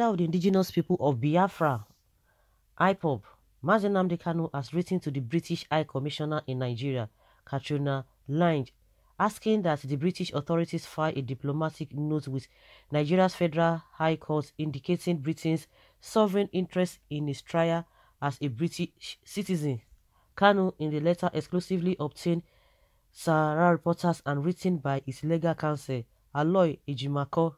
leader of the indigenous people of Biafra, IPOB, Mazi Nnamdi Kanu has written to the British High Commissioner in Nigeria, Catriona Laing, asking that the British authorities file a diplomatic note with Nigeria's Federal High Court indicating Britain's sovereign interest in his trial as a British citizen. Kanu, in the letter exclusively obtained Sahara reporters and written by his legal counsel, Aloy Ejimakor,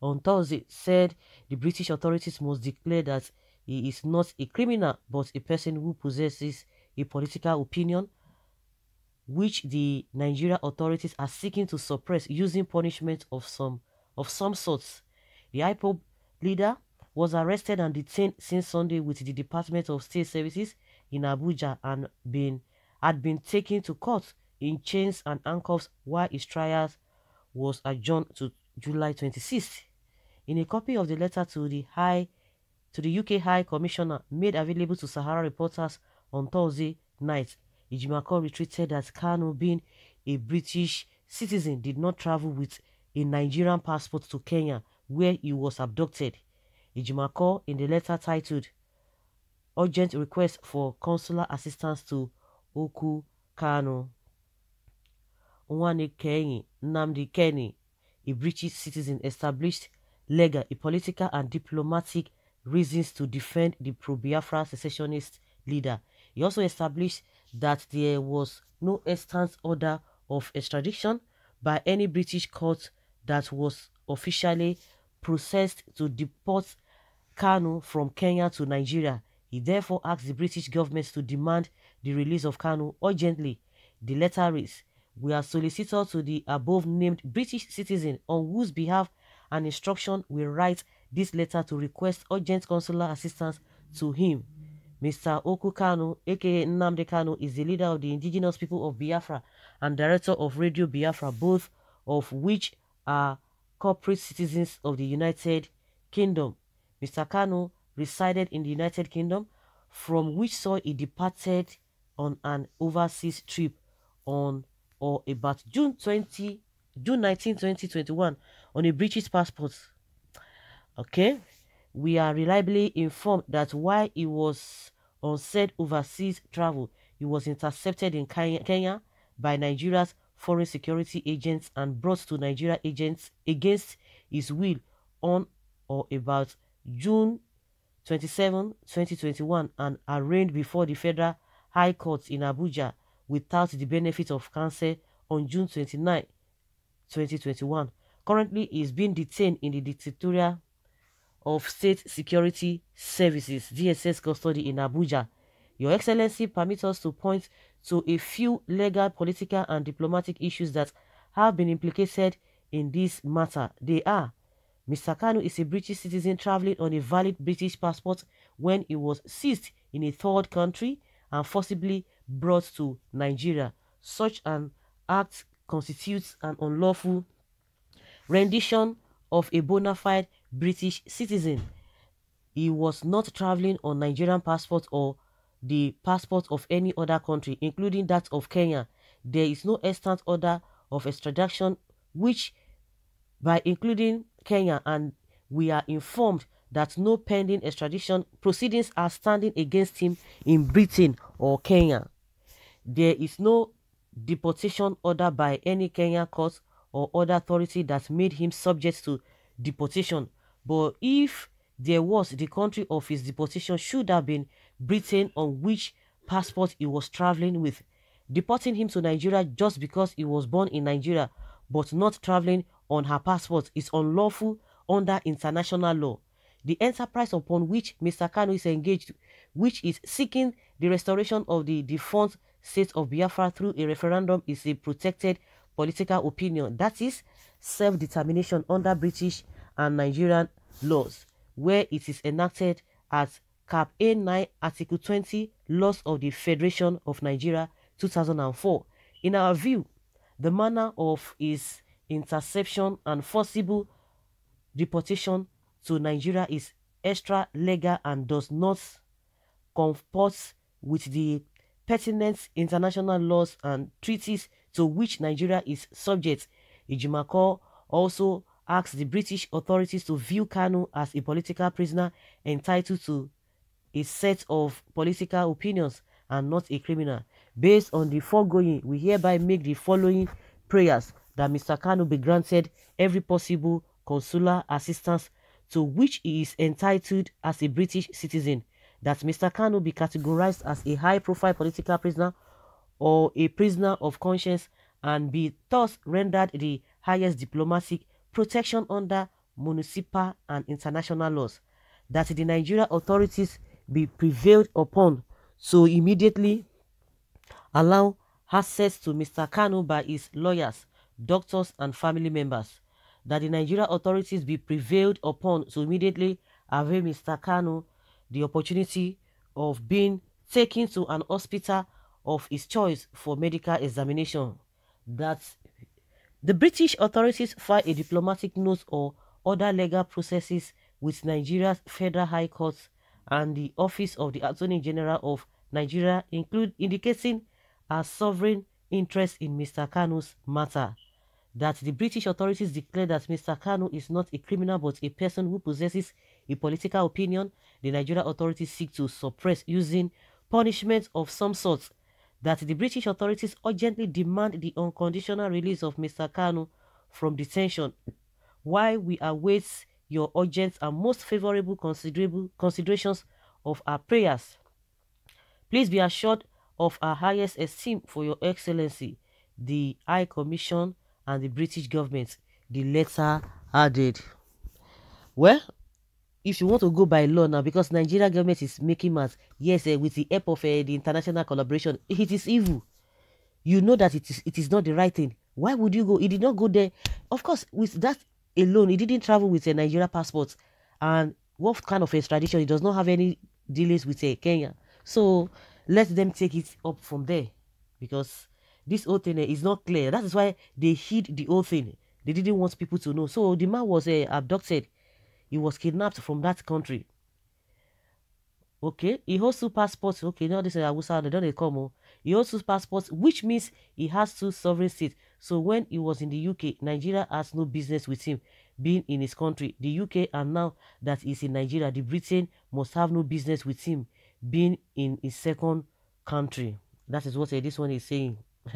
on Thursday said the British authorities must declare that he is not a criminal but a person who possesses a political opinion which the Nigeria authorities are seeking to suppress using punishment of some of some sorts. The IPOB leader was arrested and detained since Sunday with the Department of State Services in Abuja and been had been taken to court in chains and handcuffs while his trial was adjourned to July 26th. In a copy of the letter to the High to the UK High Commissioner made available to Sahara reporters on Thursday night, Ejimakor retreated that Kanu, being a British citizen, did not travel with a Nigerian passport to Kenya, where he was abducted. Ejimakor, in the letter titled Urgent Request for Consular Assistance to Okwu Kanu, Nwane Kenyi Nnamdi Kanu, a British citizen, established legal, political, and diplomatic reasons to defend the pro-Biafra secessionist leader. He also established that there was no instant order of extradition by any British court that was officially processed to deport Kanu from Kenya to Nigeria. He therefore asked the British government to demand the release of Kanu urgently. The letter reads, We are solicitor to the above-named British citizen on whose behalf an instruction will write this letter to request urgent consular assistance to him. Mr. Okwu Kanu, aka Nnamdi Kanu, is the leader of the indigenous people of Biafra and director of Radio Biafra, both of which are corporate citizens of the United Kingdom. Mr. Kanu resided in the United Kingdom, from which saw he departed on an overseas trip on or about June 20, June 19, 2021 on a British passport. Okay, we are reliably informed that while he was on said overseas travel, he was intercepted in Kenya by Nigeria's foreign security agents and brought to Nigeria agents against his will on or about June 27, 2021 and arraigned before the Federal High Court in Abuja without the benefit of counsel on June 29, 2021. Currently, he is being detained in the Directorate of State Security Services DSS custody in Abuja. Your Excellency, permit us to point to a few legal, political, and diplomatic issues that have been implicated in this matter. They are Mr. Kanu is a British citizen traveling on a valid British passport when he was seized in a third country and forcibly brought to Nigeria. Such an act constitutes an unlawful rendition of a bona fide British citizen. He was not traveling on Nigerian passport or the passport of any other country, including that of Kenya. There is no extant order of extradition which, by including Kenya, and we are informed that no pending extradition proceedings are standing against him in Britain or Kenya. There is no deportation order by any Kenya court or other authority that made him subject to deportation. But if there was, the country of his deportation should have been Britain on which passport he was traveling with. Deporting him to Nigeria just because he was born in Nigeria but not traveling on her passport is unlawful under international law. The enterprise upon which Mr. Kanu is engaged, which is seeking the restoration of the defunct state of Biafra through a referendum, is a protected political opinion. That is self-determination under British and Nigerian laws, where it is enacted as Cap A9 Article 20 Laws of the Federation of Nigeria 2004. In our view, the manner of his interception and forcible deportation to Nigeria is extra legal and does not comport with the pertinent international laws and treaties to which Nigeria is subject. Ejimakor also asked the British authorities to view Kanu as a political prisoner entitled to a set of political opinions and not a criminal. Based on the foregoing, we hereby make the following prayers that Mr. Kanu be granted every possible consular assistance to which he is entitled as a British citizen, that Mr. Kanu be categorized as a high-profile political prisoner or a prisoner of conscience and be thus rendered the highest diplomatic protection under municipal and international laws, that the Nigeria authorities be prevailed upon to immediately allow access to Mr. Kanu by his lawyers, doctors, and family members, that the Nigeria authorities be prevailed upon to immediately avail Mr. Kanu the opportunity of being taken to an hospital of his choice for medical examination, that the British authorities file a diplomatic note or other legal processes with Nigeria's Federal High Court and the Office of the Attorney General of Nigeria, include indicating a sovereign interest in Mr. Kanu's matter. That the British authorities declare that Mr. Kanu is not a criminal but a person who possesses a political opinion the Nigerian authorities seek to suppress using punishment of some sort. That the British authorities urgently demand the unconditional release of Mr. Kanu from detention while we await your urgent and most favorable considerable considerations of our prayers. Please be assured of our highest esteem for your excellency, the High Commission and the British government, the letter added. Well, if you want to go by law now, because Nigeria government is making mass, yes, uh, with the help of uh, the international collaboration, it is evil. You know that it is it is not the right thing. Why would you go? He did not go there. Of course, with that alone, he didn't travel with a Nigeria passport. And what kind of extradition? He does not have any dealings with uh, Kenya. So let them take it up from there. Because this whole thing uh, is not clear. That is why they hid the whole thing. They didn't want people to know. So the man was uh, abducted. He was kidnapped from that country. Okay, he holds two passports. Okay, now this is Awusa, they don't come. Oh. He holds two passports, which means he has two sovereign states. So when he was in the UK, Nigeria has no business with him being in his country. The UK, and now that he's in Nigeria, the Britain must have no business with him being in his second country. That is what uh, this one is saying.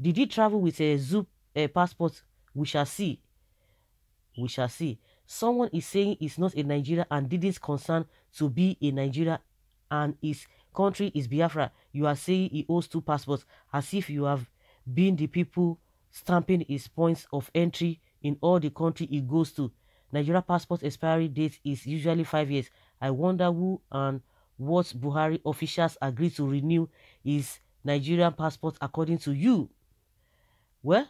Did he travel with a Zoop uh, passport? We shall see. We shall see. Someone is saying he's not a Nigeria and didn't concern to be a Nigeria and his country is Biafra. You are saying he owes two passports as if you have been the people stamping his points of entry in all the country he goes to. Nigeria passport expiry date is usually five years. I wonder who and what Buhari officials agreed to renew his Nigerian passport according to you. Well,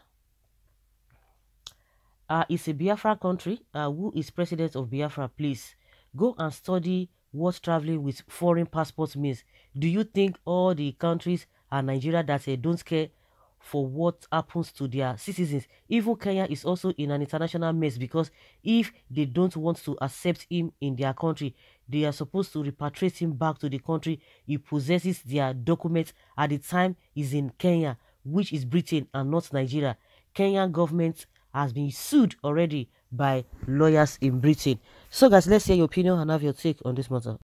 uh, it's a Biafra country. Uh, who is president of Biafra? Please go and study what traveling with foreign passports means. Do you think all the countries are Nigeria that uh, don't care for what happens to their citizens? Even Kenya is also in an international mess because if they don't want to accept him in their country, they are supposed to repatriate him back to the country he possesses their documents at the time he's in Kenya, which is Britain and not Nigeria. Kenyan government has been sued already by lawyers in Britain. So guys, let's hear your opinion and have your take on this matter.